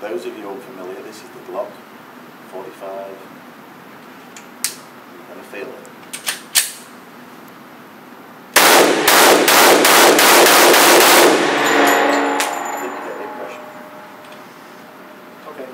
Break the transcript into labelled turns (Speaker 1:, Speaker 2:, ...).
Speaker 1: For those of you unfamiliar, this is the Glock 45. You're going to feel it. I think you get the impression. Okay.